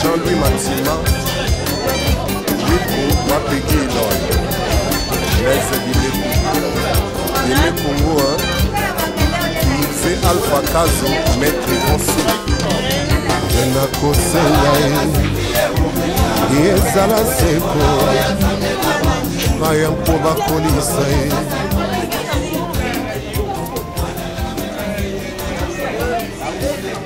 Jean-Louis Matima, Wilco Mapeki Eloy, Blaise Bileku, Yeme Congo, hein? c'est Alpha Kazo, Maître Conseil. nakosenga ye ezala seko maya mpo bakolisa ye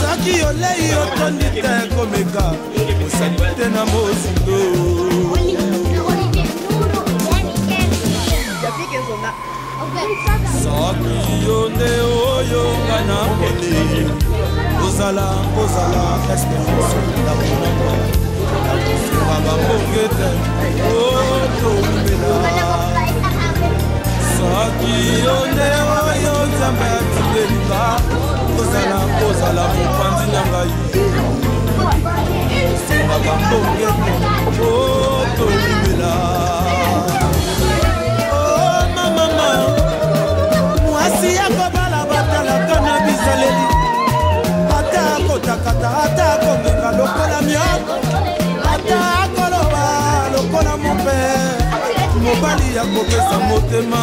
soki olei otondi te komeka osali te na mozindo soki yo nde oyo nga na pone ozala kozala esperance nakonanga nakosunga bangonge te otoumela soki yo nde oyo nzambe elinga kozala kozala mopanzi na ngai na bambonge otolimela oh, mamama mwasi ya kobala batalaka na bizaleli ata akotakata ata akomeka lokola mioko ata akoloba lokola mope mobali ya kopesa motema